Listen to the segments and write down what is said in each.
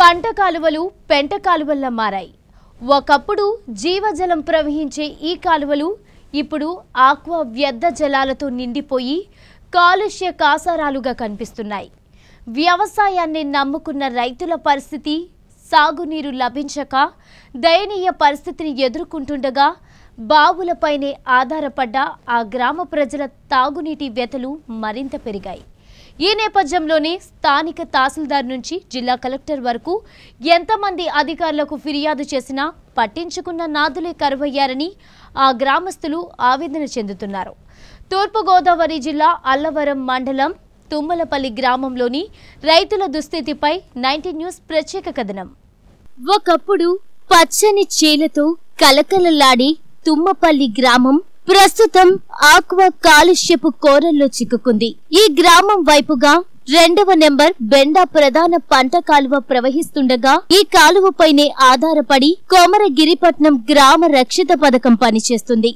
పంట కాలువలు పెంట కాలువల్లా మారాయి. ఒకప్పుడు జీవజలం ప్రవహించే ఈ కాలువలు ఇప్పుడు ఆక్వా వ్యర్థ జలాలతో నిండిపోయి కాలుష్య కాసారాలుగా కనిపిస్తున్నాయి. వ్యవసాయాన్ని నమ్ముకున్న రైతుల పరిస్థితి సాగునీరు లభించక దయనీయ పరిస్థితిని ఎదుర్కొంటుండగా బావులపైనే ఆధారపడ్డ ఆ గ్రామ ప్రజల తాగునీటి వ్యతలు మరింత పెరిగాయి. ఈ నేపథ్యంలోనే స్థానిక తహసీల్దార్ నుంచి జిల్లా కలెక్టర్ వరకు ఎంతమంది అధికారులకు ఫిర్యాదు చేసినా పట్టించుకున్న నాదులే కరువయ్యారని ఆ గ్రామస్తులు ఆవేదన చెందుతున్నారు. తూర్పుగోదావరి జిల్లా అల్లవరం మండలం తుమ్మలపల్లి గ్రామంలోని రైతుల దుస్థితిపై నైన్టీ న్యూస్ ప్రత్యేక కథనం. ఒకప్పుడు పచ్చని చేలతో కలకలలాడి తుమ్మపల్లి గ్రామం ప్రస్తుతం ఆక్వా కాలుష్యపు కోరల్లో చిక్కుకుంది. ఈ గ్రామం వైపుగా రెండవ నెంబర్ బెండా ప్రధాన పంట కాలువ ప్రవహిస్తుండగా ఈ కాలువపైనే ఆధారపడి కోమరగిరిపట్నం గ్రామ రక్షిత పథకం పనిచేస్తుంది.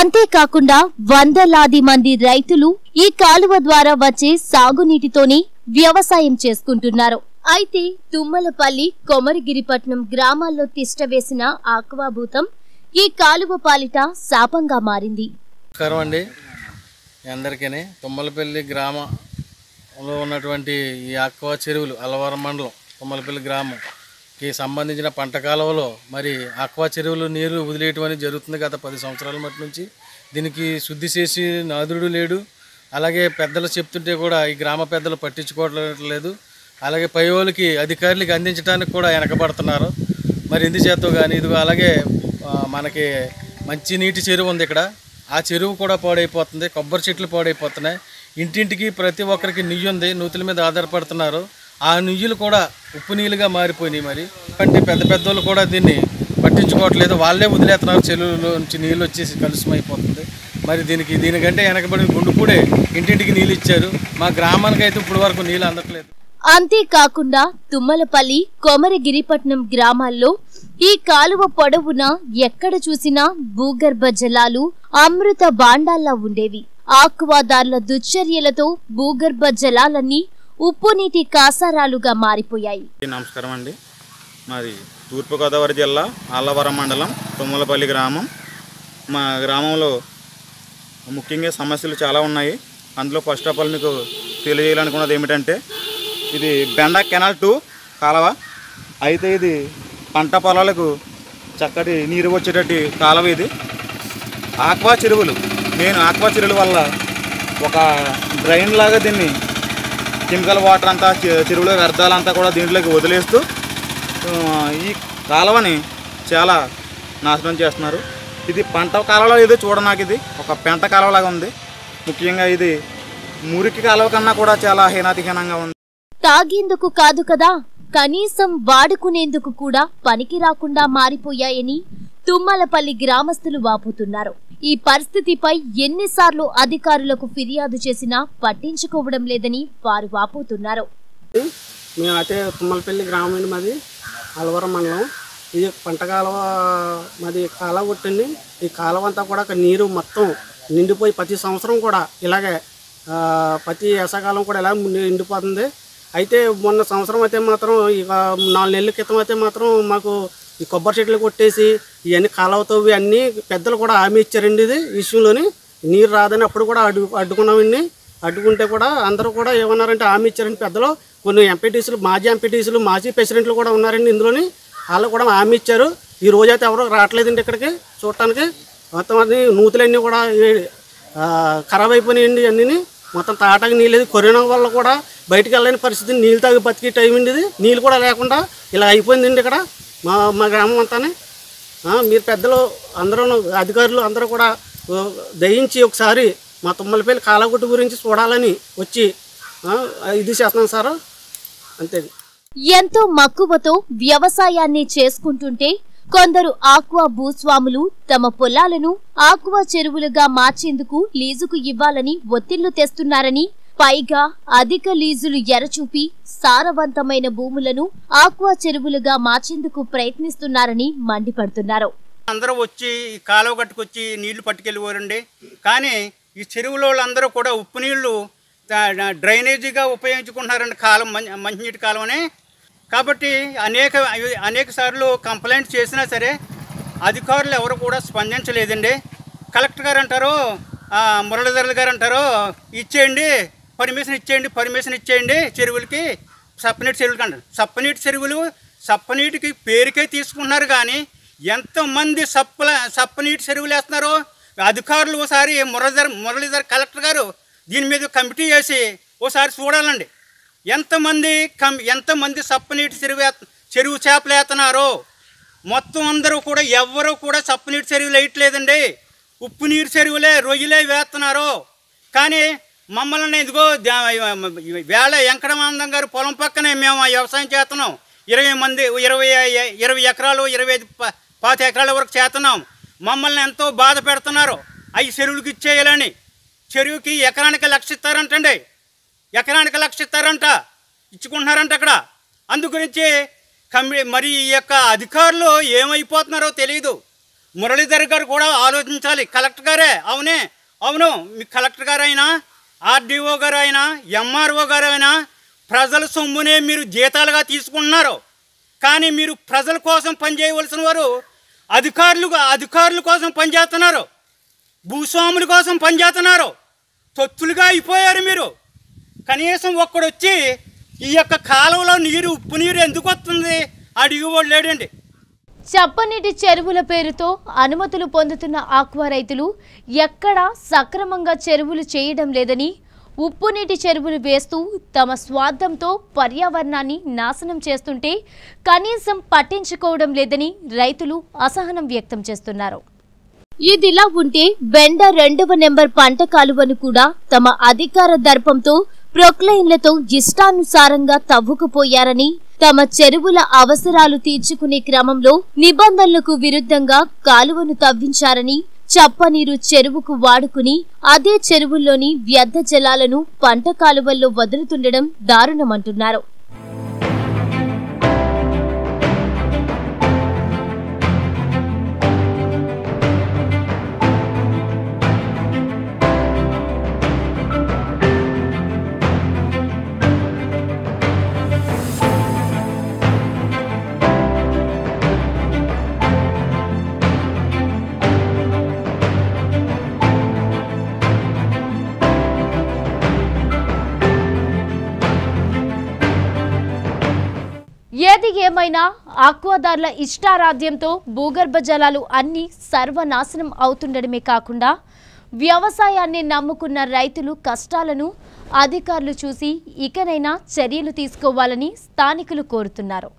అంతేకాకుండా వందలాది మంది రైతులు ఈ కాలువ ద్వారా వచ్చే సాగునీటితోనే వ్యవసాయం చేసుకుంటున్నారు. అయితే తుమ్మలపల్లి కొమరగిరిపట్నం గ్రామాల్లో తిష్టవేసిన ఆక్వాభూతం ఈ కాలువ పాలిట శాపంగా మారింది. నమస్కారం అండి. అందరికీ తుమ్మలపల్లి గ్రామంలో ఉన్నటువంటి ఈ ఆక్వా చెరువులు అలవరం మండలం తుమ్మలపల్లి గ్రామంకి సంబంధించిన పంట కాలువలో మరి ఆక్వా చెరువులు నీరు వదిలేయటం అనేది జరుగుతుంది గత పది సంవత్సరాల మట్టి నుంచి. దీనికి శుద్ధి చేసి నాదుడు లేడు. అలాగే పెద్దలు చెప్తుంటే కూడా ఈ గ్రామ పెద్దలు పట్టించుకోవట్లేదు. అలాగే పై వాళ్ళకి అధికారులకి అందించడానికి కూడా వెనకబడుతున్నారు. మరి ఎందుచేతో కానీ ఇదిగో అలాగే మనకి మంచి నీటి చెరువు ఉంది ఇక్కడ. ఆ చెరువు కూడా పాడైపోతుంది. కొబ్బరి చెట్లు పాడైపోతున్నాయి. ఇంటింటికి ప్రతి ఒక్కరికి నుయ్యి ఉంది. నూతుల మీద ఆధారపడుతున్నారు. ఆ నుయ్యులు కూడా ఉప్పు నీళ్ళుగా మారిపోయినాయి మరి. అంటే పెద్ద పెద్దోళ్ళు కూడా దీన్ని పట్టించుకోవట్లేదు. వాళ్ళే వదిలేస్తున్నారు. చెరువులో నుంచి నీళ్ళు వచ్చేసి కలుషమైపోతుంది మరి దీనికి దీనికంటే వెనకబడి గుండుపూడే ఇంటింటికి నీళ్ళు ఇచ్చారు మా గ్రామానికి అయితే ఇప్పుడు వరకు నీళ్ళు అందట్లేదు. అంతేకాకుండా తుమ్మలపల్లి కొమరగిరిపట్నం గ్రామాల్లో ఈ కాలువ పొడవున ఎక్కడ చూసినా భూగర్భ జలాలు అమృత బాండాల్లా ఉండేవి. ఆక్వాదారుల దుశ్చర్యలతో భూగర్భ జలాలన్నీ ఉప్పు నీటి కాసారాలుగా మారిపోయాయి. నమస్కారం అండి. మాది తూర్పుగోదావరి జిల్లా ఆల్లవరం మండలం తుమ్మలపల్లి గ్రామం. మా గ్రామంలో ముఖ్యంగా సమస్యలు చాలా ఉన్నాయి. అందులో ఫస్ట్ ఆఫ్ ఆల్ మీకు తెలియజేయాలనుకున్నది ఏమిటంటే ఇది బెండా కెనాల్ టూ కాలువ. అయితే ఇది పంట పొలాలకు చక్కటి నీరు వచ్చేటట్టు కాలువ ఇది. ఆక్వా చెరువులు నేను ఆక్వా చెరువుల వల్ల ఒక డ్రైన్ లాగా దీన్ని కెమికల్ వాటర్ అంతా చె- చెరువులో వ్యర్థాలంతా కూడా దీంట్లోకి వదిలేస్తూ ఈ కాలువని చాలా నాశనం చేస్తున్నారు. ఇది పంట కాలువలో ఏదో చూడ నాకు ఇది ఒక పెంట కాలువలాగా ఉంది. ముఖ్యంగా ఇది మురికి కాలువ కన్నా కూడా చాలా హీనాతిహీనంగా ఉంది. తాగేందుకు కాదు కదా కనీసం వాడుకునేందుకు కూడా పనికి రాకుండా మారిపోయాయని తుమ్మలపల్లి గ్రామస్తులు వాపోతున్నారు. ఈ పరిస్థితిపై ఎన్నిసార్లు అధికారులకు ఫిర్యాదు చేసినా పట్టించుకోవడం లేదని వారు వాపోతున్నారు. మేమైతే తుమ్మలపల్లి గ్రామం మాది. అలవరం మండలం. ఇది పంటకాలవ మాది కాలువ కొట్టండి ఈ కాలువ అంతా కూడా ఒక నీరు మొత్తం నిండిపోయి ప్రతి సంవత్సరం కూడా ఇలాగే ప్రతి వేసవకాలం కూడా ఇలా నిండిపోతుంది. అయితే మొన్న సంవత్సరం అయితే మాత్రం ఇక నాలుగు నెలల క్రితం అయితే మాత్రం మాకు ఈ కొబ్బరి చెట్లు కొట్టేసి ఇవన్నీ కాలువతో అన్నీ పెద్దలు కూడా హామీ ఇచ్చారండి ఇది విషయంలోని. నీరు రాదని అప్పుడు కూడా అడ్డు అడ్డుకున్నామండి అడ్డుకుంటే కూడా అందరూ కూడా ఏమన్నారంటే హామీ ఇచ్చారండి పెద్దలు. కొన్ని ఎంపీటీసీలు మాజీ ఎంపీటీసీలు మాజీ ప్రెసిడెంట్లు కూడా ఉన్నారండి ఇందులోని. వాళ్ళు కూడా హామీ ఇచ్చారు. ఈ రోజైతే ఎవరు రావట్లేదండి ఇక్కడికి చూడటానికి. మొత్తం అన్ని నూతులన్నీ కూడా ఖరాబ్ అయిపోయినాయండి అన్నీ మొత్తం తాటాకి నీళ్ళు లేదు కరోనా వల్ల కూడా బయటకు వెళ్ళలేని పరిస్థితి. నీళ్ళు తాగి బతికే టైం అండి ఇది. నీళ్ళు కూడా లేకుండా ఇలా అయిపోయిందండి ఇక్కడ మా మా గ్రామం అంతానే. మీరు పెద్దలు అందరూ అధికారులు అందరూ కూడా దయించి ఒకసారి మా తుమ్మలపల్లి కాలగొట్టు గురించి చూడాలని వచ్చి ఇది చేస్తున్నాం సార్. అంతే. ఎంతో మక్కువతో వ్యవసాయాన్ని చేసుకుంటుంటే కొందరు ఆక్వా భూస్వాములు తమ పొలాలను ఆక్వా చెరువులుగా మార్చేందుకు లీజుకు ఇవ్వాలని ఒత్తిళ్ళు తెస్తున్నారని పైగా అధిక లీజులు ఎరచూపి సారవంతమైన భూములను ఆక్వా చెరువులుగా మార్చేందుకు ప్రయత్నిస్తున్నారని మండిపడుతున్నారు. అందరూ వచ్చి ఈ కాలువ గట్టుకొచ్చి నీళ్ళు పట్టుకెళ్ళిపోరండి కానీ ఈ చెరువులో వాళ్ళందరూ కూడా ఉప్పు నీళ్ళు డ్రైనేజీగా ఉపయోగించుకుంటున్నారండి కాలం మంచి మంచినీటి కాలువని. కాబట్టి అనేక అనేక సార్లు కంప్లైంట్ చేసినా సరే అధికారులు ఎవరు కూడా స్పందించలేదండి. కలెక్టర్ గారు అంటారు ఆ, గారు అంటారు ఇచ్చేయండి పర్మిషన్ ఇచ్చేయండి పర్మిషన్ ఇచ్చేయండి చెరువులకి సప్పనీటి చెరువులకి అంటారు. సప్పనీటి చెరువులు సప్పనీటికి పేరుకే తీసుకుంటున్నారు కానీ ఎంతమంది సప్పల సప్పనీటి చెరువులు వేస్తున్నారు అధికారులు ఒకసారి మురళీధర్ మురళీధర్ కలెక్టర్ గారు దీని మీద కమిటీ వేసి ఒకసారి చూడాలండి. ఎంతమంది కం ఎంతమంది సప్పనీటి చెరువు చెరువు చేపలు వేస్తున్నారో మొత్తం అందరూ కూడా ఎవ్వరూ కూడా సప్పనీటి చెరువులు వేయట్లేదండి. ఉప్పు నీరు చెరువులే రొయ్యలే వేస్తున్నారు. కానీ మమ్మల్ని ఇదిగో వేళ వెంకటమానందం గారు పొలం పక్కనే మేము ఆ వ్యవసాయం చేస్తున్నాం. ఇరవై మంది ఇరవై ఇరవై ఎకరాలు ఇరవై ఐదు పాత ఎకరాల వరకు చేస్తున్నాం. మమ్మల్ని ఎంతో బాధ పెడుతున్నారు. అవి చెరువులకు ఇచ్చేయాలని. చెరువుకి ఎకరానికి లక్ష ఇస్తారంటండి. ఎకరానికి లక్ష ఇస్తారంట. ఇచ్చుకుంటున్నారంట అక్కడ. అందుగురించి కమి మరి ఈ యొక్క అధికారులు ఏమైపోతున్నారో తెలియదు మురళీధర్ గారు కూడా ఆలోచించాలి. కలెక్టర్ గారే? అవునే. అవును. మీ కలెక్టర్ గారు అయినా ఆర్డీఓ గారు అయినా ఎంఆర్ఓ గారు అయినా ప్రజల సొమ్మునే మీరు జీతాలుగా తీసుకుంటున్నారు. కానీ మీరు ప్రజల కోసం పనిచేయవలసిన వారు అధికారులుగా అధికారుల కోసం పనిచేస్తున్నారు. భూస్వాముల కోసం పనిచేస్తున్నారు. తొత్తులుగా అయిపోయారు మీరు. కనీసం ఒక్కడు వచ్చి ఈ యొక్క కాలువలో నీరు ఉప్పు నీరు ఎందుకు వస్తుంది? అడిగివాడు లేడండి. చప్పనీటి చెరువుల పేరుతో అనుమతులు పొందుతున్న ఆక్వా రైతులు ఎక్కడా సక్రమంగా చెరువులు చేయడం లేదని ఉప్పు నీటి చెరువులు వేస్తూ తమ స్వార్థంతో పర్యావరణాన్ని నాశనం చేస్తుంటే కనీసం పట్టించుకోవడం లేదని రైతులు అసహనం వ్యక్తం చేస్తున్నారు. ఇదిలా ఉంటే బెండ రెండవ నెంబర్ పంట కాలువను కూడా తమ అధికార దర్పంతో ప్రొక్లైన్లతో ఇష్టానుసారంగా తవ్వుకుపోయారని తమ చెరువుల అవసరాలు తీర్చుకునే క్రమంలో నిబంధనలకు విరుద్ధంగా కాలువను తవ్వించారని చప్పనీరు చెరువుకు వాడుకుని అదే చెరువుల్లోని వ్యర్థ జలాలను పంట కాలువల్లో వదులుతుండడం దారుణమంటున్నారు. ఏమైనా ఆక్వాదారుల ఇష్టారాధ్యంతో భూగర్భ జలాలు అన్నీ సర్వనాశనం అవుతుండడమే కాకుండా వ్యవసాయాన్ని నమ్ముకున్న రైతులు కష్టాలను అధికారులు చూసి ఇకనైనా చర్యలు తీసుకోవాలని స్థానికులు కోరుతున్నారు.